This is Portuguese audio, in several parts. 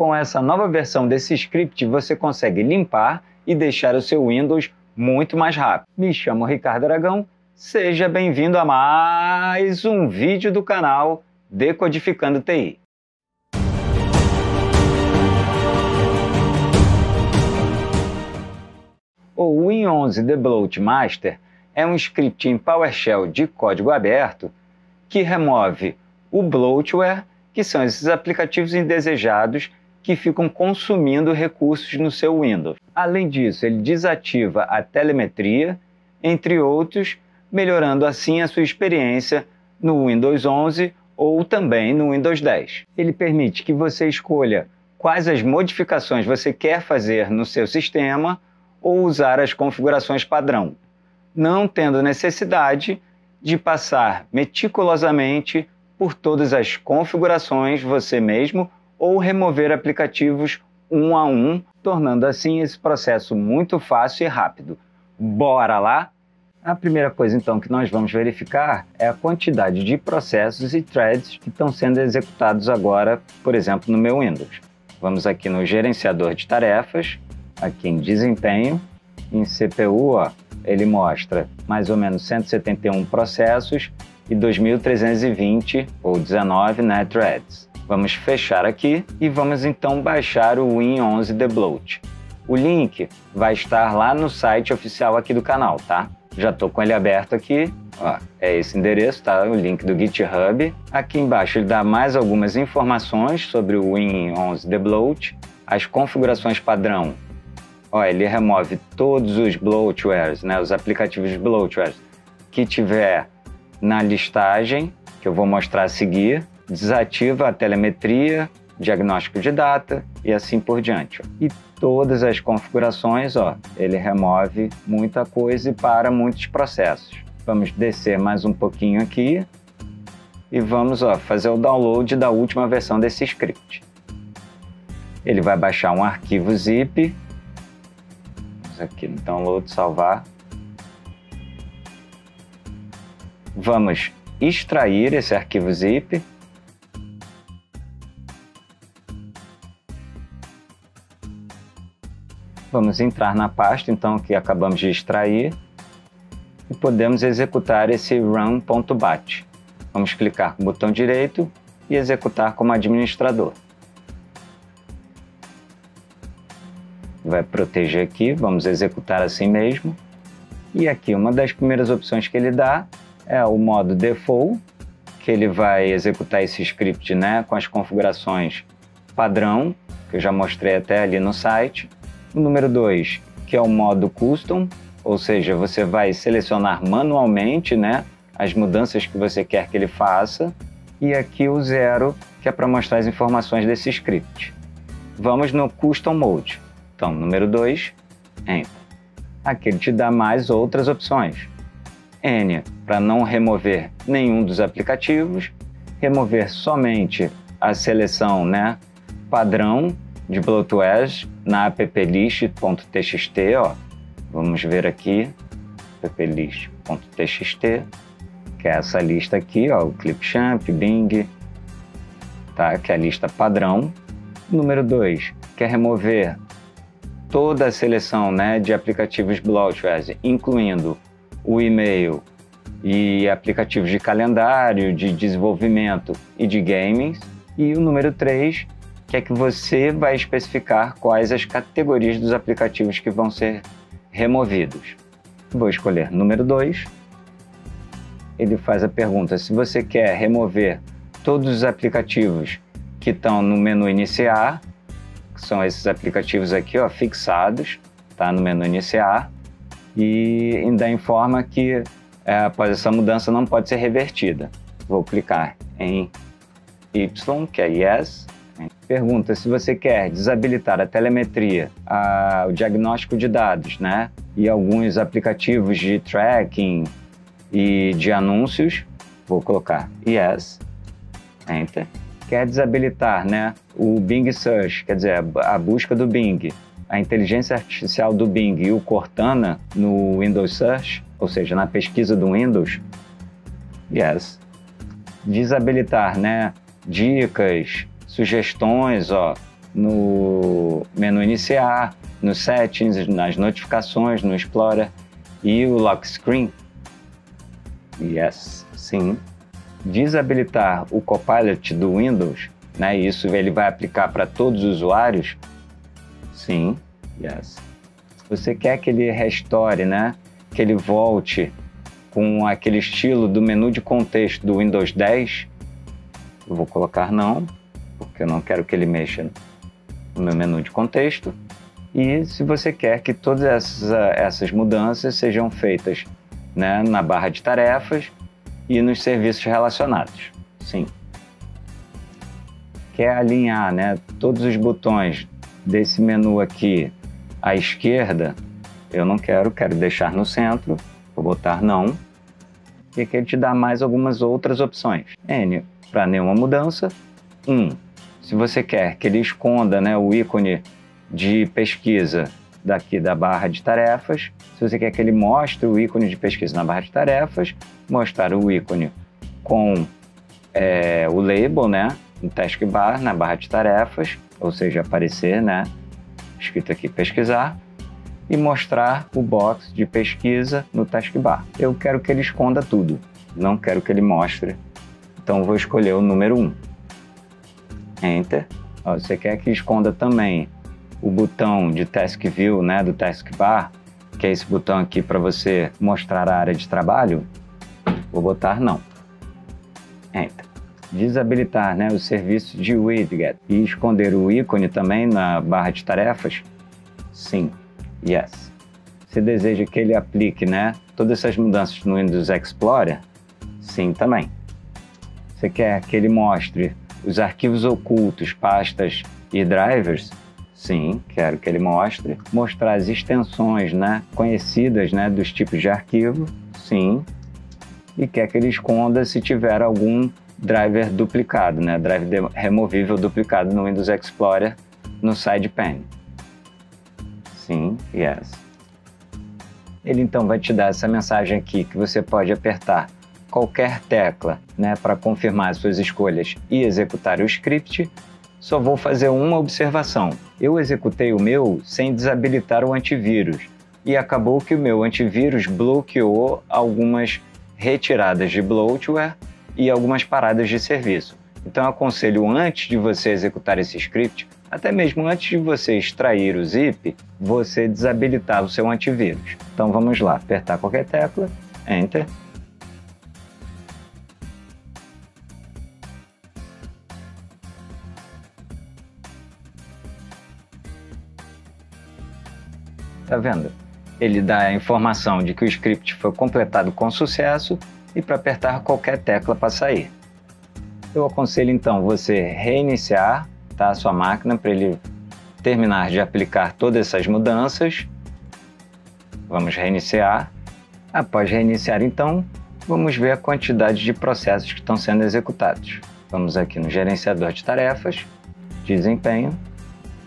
Com essa nova versão desse script, você consegue limpar e deixar o seu Windows muito mais rápido. Me chamo Ricardo Aragão, seja bem-vindo a mais um vídeo do canal Decodificando TI. O Win11 Debloat Master é um script em PowerShell de código aberto que remove o bloatware, que são esses aplicativos indesejados que ficam consumindo recursos no seu Windows. Além disso, ele desativa a telemetria, entre outros, melhorando assim a sua experiência no Windows 11 ou também no Windows 10. Ele permite que você escolha quais as modificações você quer fazer no seu sistema ou usar as configurações padrão, não tendo necessidade de passar meticulosamente por todas as configurações você mesmo ou remover aplicativos um a um, tornando assim esse processo muito fácil e rápido. Bora lá? A primeira coisa então que nós vamos verificar é a quantidade de processos e threads que estão sendo executados agora, por exemplo, no meu Windows. Vamos aqui no gerenciador de tarefas, aqui em desempenho, em CPU, ó, ele mostra mais ou menos 171 processos e 2.320 ou 19 né, threads. Vamos fechar aqui e vamos então baixar o Win11 Debloat. O link vai estar lá no site oficial aqui do canal, tá? Já estou com ele aberto aqui, ó, é esse endereço, tá? O link do GitHub. Aqui embaixo ele dá mais algumas informações sobre o Win11 Debloat, as configurações padrão Ó, ele remove todos os bloatwares, né, os aplicativos bloatwares que tiver na listagem, que eu vou mostrar a seguir, desativa a telemetria, diagnóstico de data e assim por diante. E todas as configurações, ó, ele remove muita coisa e para muitos processos. Vamos descer mais um pouquinho aqui e vamos ó, fazer o download da última versão desse script. Ele vai baixar um arquivo zip aqui no download, salvar. Vamos extrair esse arquivo zip. Vamos entrar na pasta então que acabamos de extrair e podemos executar esse run.bat. Vamos clicar com o botão direito e executar como administrador. vai proteger aqui, vamos executar assim mesmo. E aqui uma das primeiras opções que ele dá é o modo default, que ele vai executar esse script né, com as configurações padrão, que eu já mostrei até ali no site. O número 2, que é o modo custom, ou seja, você vai selecionar manualmente né, as mudanças que você quer que ele faça. E aqui o zero, que é para mostrar as informações desse script. Vamos no Custom Mode. Então, número 2, Enter. Aqui ele te dá mais outras opções. N, para não remover nenhum dos aplicativos, remover somente a seleção né, padrão de bloatware na applist.txt. Ó. Vamos ver aqui, applist.txt, que é essa lista aqui, ó, o Clipchamp, Bing, tá, que é a lista padrão. Número 2, quer remover toda a seleção né, de aplicativos bloatware, incluindo o e-mail e aplicativos de calendário, de desenvolvimento e de gaming. E o número 3, que é que você vai especificar quais as categorias dos aplicativos que vão ser removidos. Vou escolher número 2. Ele faz a pergunta se você quer remover todos os aplicativos que estão no menu iniciar que são esses aplicativos aqui, ó, fixados, tá no menu iniciar, e ainda informa que é, após essa mudança não pode ser revertida. Vou clicar em Y, que é Yes. Pergunta se você quer desabilitar a telemetria, a, o diagnóstico de dados, né? E alguns aplicativos de tracking e de anúncios. Vou colocar Yes. Enter quer desabilitar né, o Bing Search, quer dizer, a, busca do Bing, a inteligência artificial do Bing e o Cortana no Windows Search, ou seja, na pesquisa do Windows, yes. Desabilitar né, dicas, sugestões, ó, no menu iniciar, nos settings, nas notificações, no Explorer e o lock screen. Yes, sim. Desabilitar o Copilot do Windows, né? Isso ele vai aplicar para todos os usuários. Sim, yes. Você quer que ele restore, né? Que ele volte com aquele estilo do menu de contexto do Windows 10? Eu vou colocar não, porque eu não quero que ele mexa no meu menu de contexto. E se você quer que todas essas, essas mudanças sejam feitas né, na barra de tarefas e nos serviços relacionados. Sim. Quer alinhar né, todos os botões desse menu aqui à esquerda? Eu não quero, quero deixar no centro. Vou botar não. E aqui ele te dá mais algumas outras opções. N para nenhuma mudança. 1. Um, se você quer que ele esconda né, o ícone de pesquisa daqui da barra de tarefas, se você quer que ele mostre o ícone de pesquisa na barra de tarefas, mostrar o ícone com é, o label, né, no taskbar, na barra de tarefas, ou seja, aparecer, né, escrito aqui pesquisar, e mostrar o box de pesquisa no taskbar. Eu quero que ele esconda tudo, não quero que ele mostre, então vou escolher o número 1. Enter. Ó, você quer que esconda também o botão de Task View, né, do Taskbar, que é esse botão aqui para você mostrar a área de trabalho? Vou botar não. Enter. Desabilitar né, o serviço de widget e esconder o ícone também na barra de tarefas? Sim. Yes. Você deseja que ele aplique né, todas essas mudanças no Windows Explorer? Sim, também. Você quer que ele mostre os arquivos ocultos, pastas e drivers? Sim, quero que ele mostre. Mostrar as extensões né, conhecidas né, dos tipos de arquivo? Sim. E quer que ele esconda se tiver algum driver duplicado, né, drive removível duplicado no Windows Explorer no side pane. Sim, yes. Ele então vai te dar essa mensagem aqui que você pode apertar qualquer tecla né, para confirmar suas escolhas e executar o script, só vou fazer uma observação. Eu executei o meu sem desabilitar o antivírus e acabou que o meu antivírus bloqueou algumas retiradas de bloatware e algumas paradas de serviço. Então aconselho antes de você executar esse script, até mesmo antes de você extrair o zip, você desabilitar o seu antivírus. Então vamos lá, apertar qualquer tecla, Enter, Tá vendo? Ele dá a informação de que o script foi completado com sucesso e para apertar qualquer tecla para sair. Eu aconselho então você reiniciar tá, a sua máquina para ele terminar de aplicar todas essas mudanças. Vamos reiniciar. Após reiniciar então, vamos ver a quantidade de processos que estão sendo executados. Vamos aqui no gerenciador de tarefas, desempenho,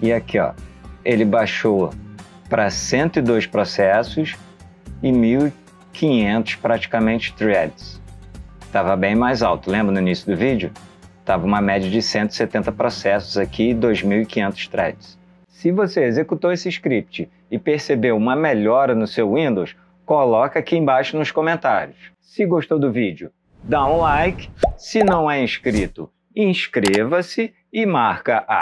e aqui ó, ele baixou para 102 processos e 1.500 praticamente threads. Estava bem mais alto, lembra no início do vídeo? Estava uma média de 170 processos aqui e 2.500 threads. Se você executou esse script e percebeu uma melhora no seu Windows, coloca aqui embaixo nos comentários. Se gostou do vídeo, dá um like. Se não é inscrito, inscreva-se e marca a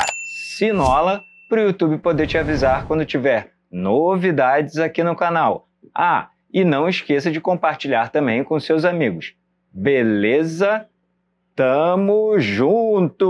sinola para o YouTube poder te avisar quando tiver novidades aqui no canal. Ah, e não esqueça de compartilhar também com seus amigos. Beleza? Tamo junto!